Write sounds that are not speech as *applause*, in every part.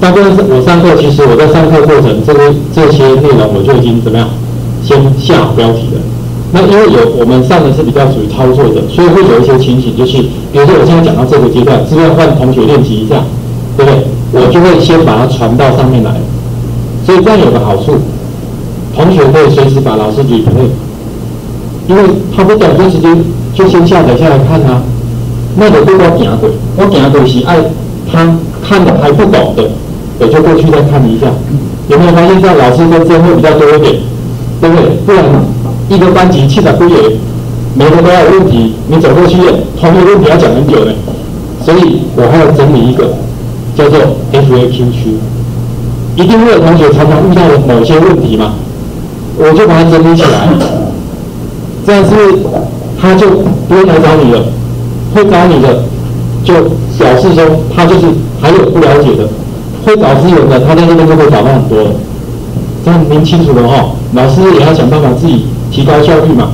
大部分是我上课，其实我在上课过程，这个这些内容我就已经怎么样，先下好标题了。那因为有我们上的是比较属于操作的，所以会有一些情形，就是比如说我现在讲到这个阶段，是不是要换同学练习一下，对不对？我就会先把它传到上面来，所以这样有个好处，同学可以随时把老师举会，因为他不懂就直接就先下载下来看啊。那个对我行过，我行过是爱他看的还不懂的，我就过去再看一下。有没有发现这样老师跟真会比较多一点，对不对？不然一个班级七百多人，每个都要有问题，你走过去同一个问题要讲很久呢。所以我还要整理一个叫做 FAQ 区，一定会有同学常常遇到某些问题嘛，我就把它整理起来，这样是他就不用来找你了。会找你的，就表示说他就是还有不了解的，会找资源的，他在那边就会找到很多了。这样您清楚了哈，老师也要想办法自己提高效率嘛，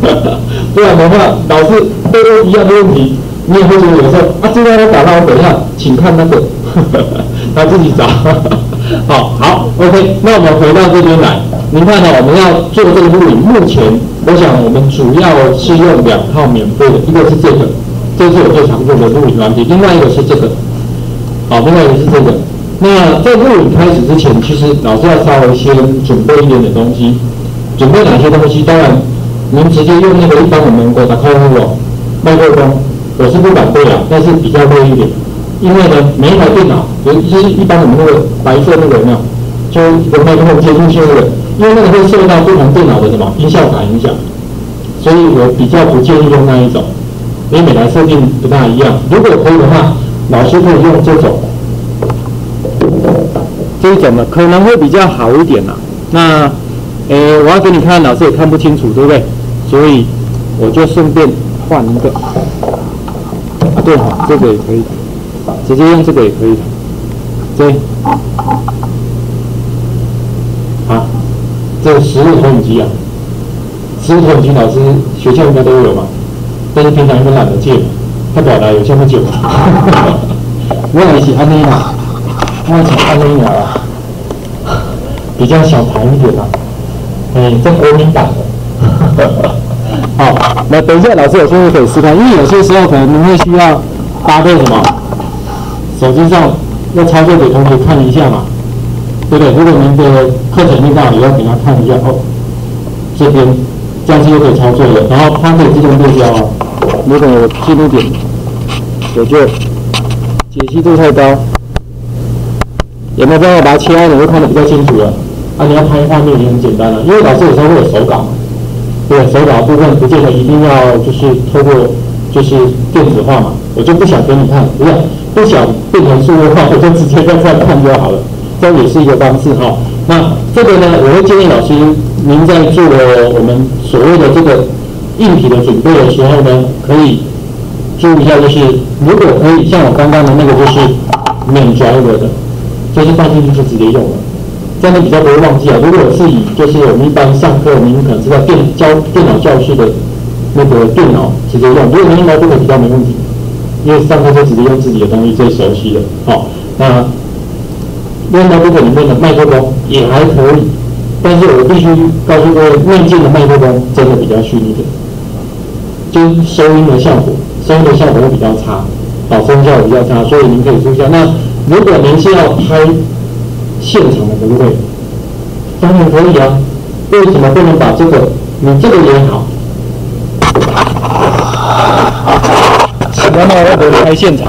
*laughs* 不然的话，老师都一样的问题，你也会觉得有时候啊，这边我打到，我等一下，请看那个，*laughs* 他自己找。*laughs* 好好，OK，那我们回到这边来，您看呢，我们要做这个录影，目前我想我们主要是用两套免费的，一个是这个。这是我最常用的录影软体，另外一个是这个，好，另外一个是这个。那在录影开始之前，其实老师要稍微先准备一点点东西。准备哪些东西？当然，您直接用那个一般我们国的客户哦，麦克风，我是不反对啊，但是比较贵一点。因为呢，每一台电脑，尤其是一般我们那个白色那个有没有？就有麦克风接进去那个，因为那个会受到不同电脑的什么音效卡影响，所以我比较不建议用那一种。因为每台设定不大一样，如果可以的话，老师可以用这种，这一种的可能会比较好一点呐。那，诶，我要给你看，老师也看不清楚，对不对？所以我就顺便换一个。啊，对哈，这个也可以，直接用这个也可以。对，好，这实物投影机啊，实物投影机老师学校应该都有嘛。但是平常因为懒得借，他表达有这么久，*laughs* *laughs* 我也是安尼啦，我也是安尼啦，比较小台一点啦，哎，这国民党的，*laughs* 好，那等一下老师有时候可以示范，因为有些时候可能你会需要搭配什么，手机上要操作给同学看一下嘛，对不对？如果您的课程遇到，也要给他看一下哦，这边这样子就可以操作了，然后它可以自动对焦啊。如果有记录点，我就解析度太高，有没有办法把它切开？你会看得比较清楚了。啊，你要拍画面也很简单了，因为老师有时候会有手稿，对，手稿部分不见得一定要就是透过就是电子化嘛，我就不想给你看，不要不想变成数字化，我就直接在这看就好了，这也是一个方式哈。那这个呢，我会建议老师您在做我们所谓的这个。硬体的准备的时候呢，可以注意一下，就是如果可以，像我刚刚的那个就是免 driver 的，就是放进去就直接用了，这样子比较不会忘记啊。如果是以就是我们一般上课，您可能知道电教电脑教室的那个电脑直接用，如果您用到这个比较没问题，因为上课就直接用自己的东西最熟悉的。好，那用到这个里面的麦克风也还可以，但是我必须告诉各位，内建的麦克风真的比较逊一点。就收音的效果，收音的效果会比较差，好，声效果比较差，所以您可以注意一下。那如果您是要拍现场的，可不可以？当然可以啊。为什么不能把这个？你这个也好。什么呢？我不能拍现场。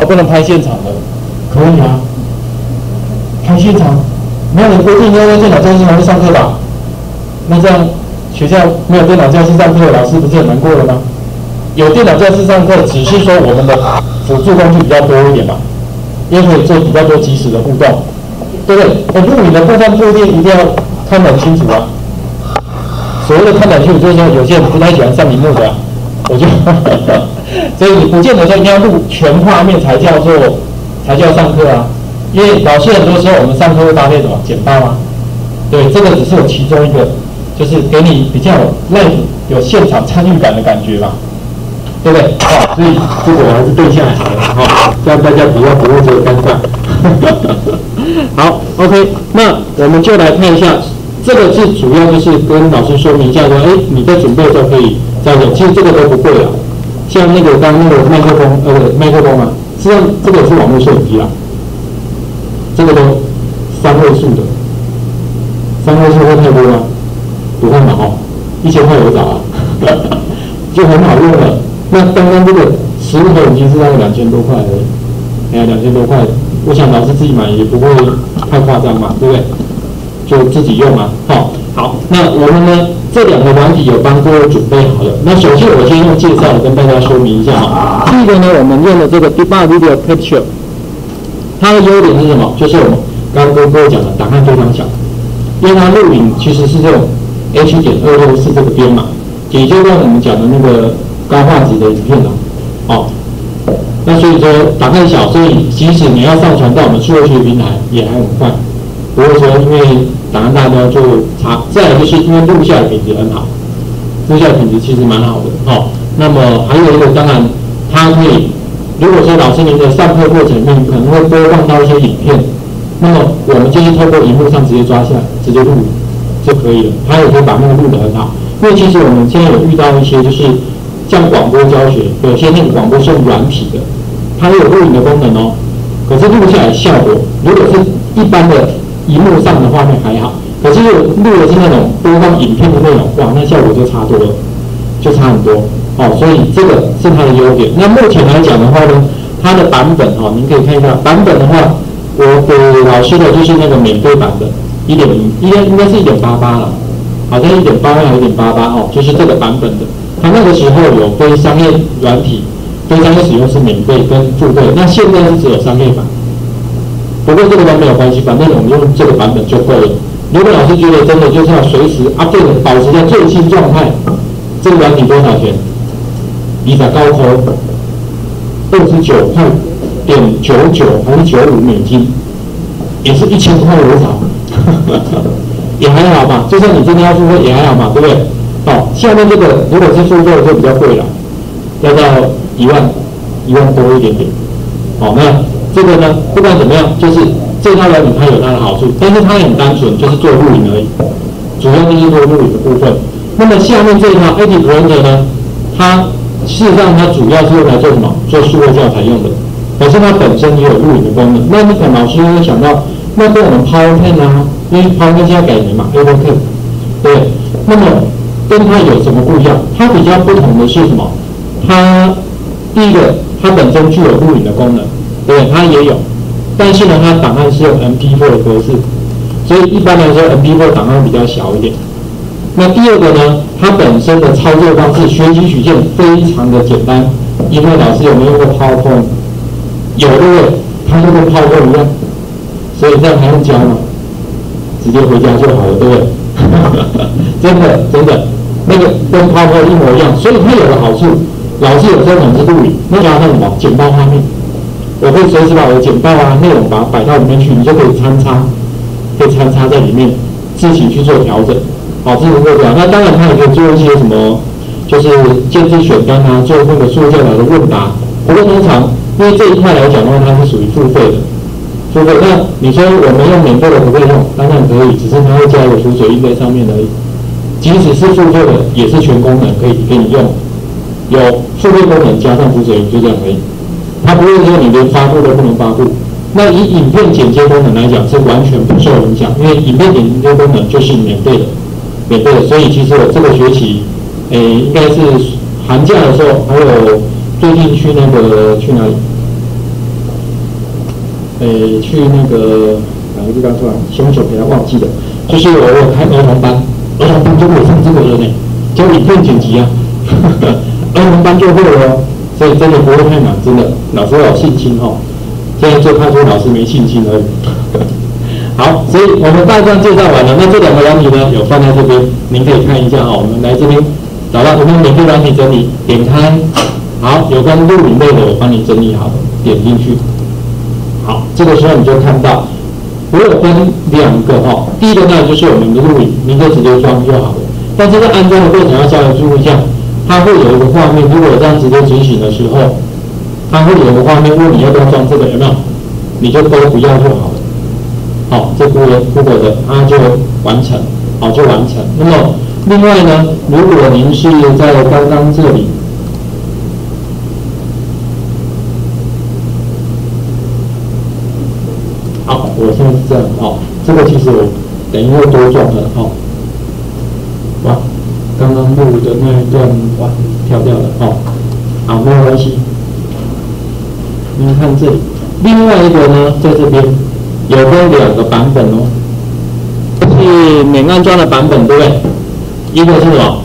我不能拍现场的，可以啊。拍现场？没有人规定要在电脑教室旁边上课吧？那这样。学校没有电脑教室上课，老师不是很难过了吗？有电脑教室上课，只是说我们的辅助工具比较多一点嘛，因为可以做比较多即时的互动，对不对？我录影的部分不一定一定要看得很清楚啊。所谓的看得很清楚，就是说有些人不太喜欢上荧幕的，我就，*laughs* 所以你不见得说一定要录全画面才叫做才叫上课啊。因为老师很多时候我们上课会搭配什么简报啊，对，这个只是我其中一个。就是给你比较 live 有现场参与感的感觉嘛，对不对？好，所以这个我还是对下好了哈。这样大家比较不会这个尴尬。*laughs* 好，OK，那我们就来看一下，这个是主要就是跟老师说明一下说，哎，你在准备的时候可以这样子。其实这个都不贵啊，像那个刚那个麦克风，呃，麦克风啊，实际上这个是网络摄影机啊，这个都三位数的，三位数会太多吗？不会嘛，哦，一千块有找啊，*laughs* 就很好用了。那刚刚这个十五头已经是在两千多块了，哎呀，两千多块。我想老师自己买也不会太夸张嘛，对不对？就自己用嘛。好，好，那我们呢这两个软体有帮各位准备好了。那首先我先用介绍跟大家说明一下哈。第一个呢，我们用的这个 Debug Video Capture，它的优点是什么？就是我们刚刚跟各位讲的档案非常小，因为它录影其实是这种 H 点二六四这个编码，也就是我们讲的那个高画质的影片了，哦。那所以说档案小，所以即使你要上传到我们数位学平台也还很快，不会说因为档案大多就查。再来就是因为录下的品质很好，录下的品质其实蛮好的，好。那么还有一个，当然它可以，如果说老师您的上课过程里面可能会播放到一些影片，那么我们就是透过荧幕上直接抓下来，直接录就可以了。它也可以把那个录得很好，因为其实我们现在有遇到一些就是像广播教学，有些那个广播是用软体的。它有录影的功能哦，可是录下来效果，如果是一般的荧幕上的画面还好，可是录的是那种播放影片的内容，哇，那效果就差多了，就差很多哦。所以这个是它的优点。那目前来讲的话呢，它的版本哈，您可以看一下版本的话，我给老师的就是那个免费版的，一点应该应该是一点八八了，好像一点八八还是一点八八哦，就是这个版本的。它那个时候有非商业软体。非商业使用是免费跟付费，那现在是只有商业版。不过这个都没有关系，反正我们用这个版本就够了。如果老师觉得真的就是要随时 update，保持在最新状态，这个软体多少钱？你在高通二十九块点九九还是九五美金，也是一千块多少，*laughs* 也还好吧。就算你真的要付费也还好嘛，对不对？好，下面这个如果是付费就比较贵了，要到。一万一万多一点点，好，那这个呢，不管怎么样，就是这套软体它有它的好处，但是它很单纯，就是做录影而已，主要就是做录影的部分。那么下面这一套 a d p r i n t e r 呢，它事实上它主要是用来做什么？做数位教材用的，可是它本身也有录影的功能。那你可能老师会想到，那跟我们 PowerPoint 啊，因为 power pen 现在改名嘛 a d o b 对，那么跟它有什么不一样？它比较不同的是什么？它第一个，它本身具有录影的功能，对，它也有，但是呢，它档案是用 MP4 的格式，所以一般来说，MP4 档案比较小一点。那第二个呢，它本身的操作方式、学习曲线非常的简单。因为老师有没有用过 PowerPoint？有对不对？它就跟 PowerPoint 一样，所以这样还用教吗？直接回家就好了，对不对？*laughs* 真的真的，那个跟泡泡一模一样，所以它有个好处。老师有时候可能是录影，那加上什么简报画面，我会随时把我的简报啊内容把它摆到里面去，你就可以参差，可以参差在里面，自己去做调整，好，这个会这样。那当然他也可以做一些什么，就是建制选单啊，做那个数教来的问答。不过通常因为这一块来讲的话，它是属于付费的，付费。那你说我们用免费的不会用？当然可以，只是它会加一个浮水印在上面而已。即使是付费的，也是全功能可以给你用。有付费功能加上浮水印就这样而已，它不会说你连发布都不能发布。那以影片剪接功能来讲是完全不受影响，因为影片剪接功能就是免费的，免费的。所以其实我这个学期，诶，应该是寒假的时候，还有最近去那个去哪里？诶，去那个哪个地方突然凶手给他忘记了，就是我我开儿童班，儿童班就会上这个了呢，教影片剪辑啊。儿童班就会了，所以真的不会太难，真的老师要有信心哦。现在就看出老师没信心而已。好，所以我们大概介绍完了，那这两个软体呢，有放在这边，您可以看一下哈。我们来这边找到我们免费软体整理，点开，好，有关录影类的我帮你整理好，点进去。这个时候你就看到，我有分两个哈，第一个呢就是我们的录影，您就直接装就好了。但这个安装的过程要稍微注意一下。它会有一个画面，如果我这样直接执行的时候，它会有个画面问你要不要装这个，有没有？你就都不要就好了。好，这 Google Google 的它就完成，好就完成。那么另外呢，如果您是在刚刚这里，好，我现在是这样，好，这个其实我等一会多装了，好，哇，刚刚录的那一段哇跳掉了，好，好没有关系。你们看这里，另外一个呢，在这边有分两个版本哦，是免安装的版本，对不对？一个是什么？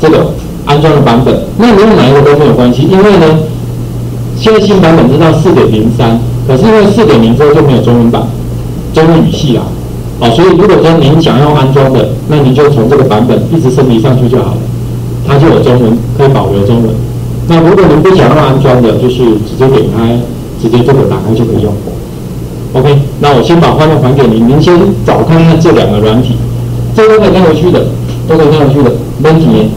这个安装的版本，那你用哪一个都没有关系，因为呢，现在新版本是到四点零三，可是因为四点零之后就没有中文版，中文语系啦，好，所以如果说您想要安装的，那您就从这个版本一直升级上去就好了，它就有中文，可以保留中文。那如果您不想要安装的，就是直接点开，直接这个打开就可以用。OK，那我先把画面还给您，您先找看看这两个软体，这都可以带回去的，都可以带回去的，没问题。